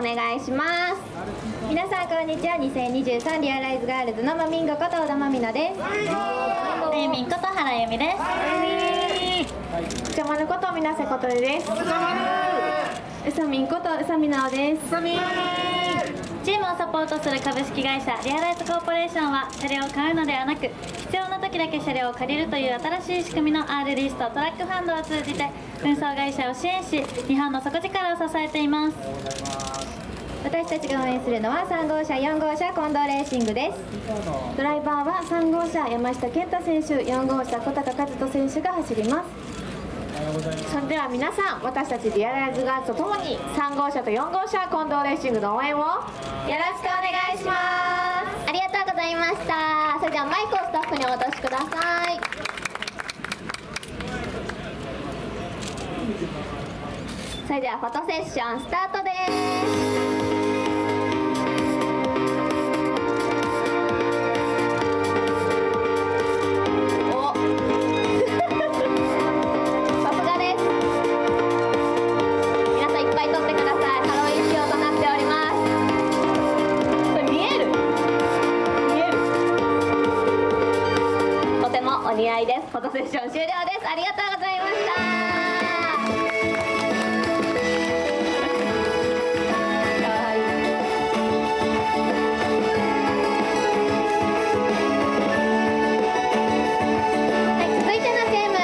お願いします。皆さんこんにちは。2023リアライズガールズのまみんごこと小田まみのです。えみんこと原由美です。ちゃまることみなせことでです。うさみんことうさみなおですチームをサポートする株式会社リアライズコーポレーションは車両を買うのではなく必要な時だけ車両を借りるという新しい仕組みの R リストトラックファンドを通じて運送会社を支援し日本の底力を支えています。私たちが応援するのは3号車4号車近藤レーシングです。ドライバーは3号車山下健太選手4号車小高和人選手が走ります。それでは皆さん私たちリアライズガールズとともに3号車と4号車近藤レーシングの応援をよろしくお願いします。ありがとうございました。それではマイクをスタッフにお渡しくださいそれではフォトセッションスタートです合です。フォトセッション終了です。ありがとうございました。